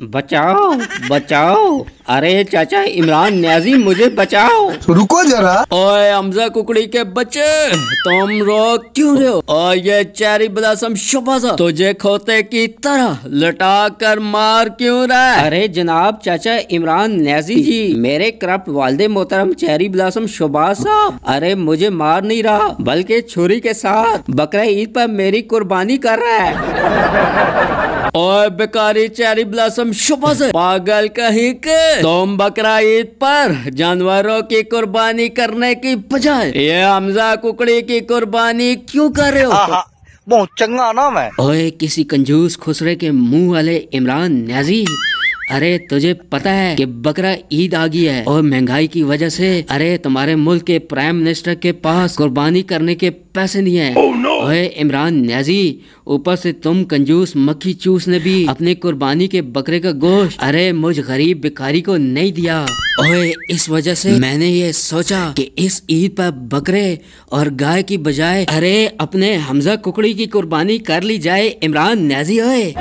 बचाओ बचाओ। अरे चाचा इमरान न्याजी मुझे बचाओ। रुको जरा। ओए हमजा कुकड़ी के बच्चे तुम रो क्यों रहे हो? और ये चेरी ब्लॉसम शुभासा तुझे खोते की तरह लटा कर मार क्यों रहा है? अरे जनाब चाचा इमरान न्याजी जी मेरे करप्ट वालदे मोहतरम चेरी ब्लॉसम शुभासा अरे मुझे मार नहीं रहा बल्कि छुरी के साथ बकरा ईद पर मेरी कुर्बानी कर रहा है। ओए बेकारी चेरी ब्लॉसम शुभ से। पागल कहीं के। तुम बकरा ईद पर। जानवरों की कुर्बानी करने की बजाय। ये हमजा कुकड़ी की कुर्बानी क्यों कर रहे हो? बहुत चंगा नाम है। ओए किसी कंजूस खुसरे के मुँह वाले इमरान न्याजी अरे तुझे पता है कि बकरा ईद आ गई है और महँगाई की वजह से अरे तुम्हारे मुल्क के प्राइम मिनिस्टर के पास कुर्बानी करने के पैसे नहीं है। Oh, no. इमरान न्याजी ऊपर से तुम कंजूस मक्खी चूस ने भी अपने कुर्बानी के बकरे का गोश्त अरे मुझ गरीब भिखारी को नहीं दिया। ओए इस वजह से मैंने ये सोचा कि इस ईद पर बकरे और गाय की बजाय अरे अपने हमजा कुकड़ी की कुर्बानी कर ली जाए इमरान न्याजी ओए।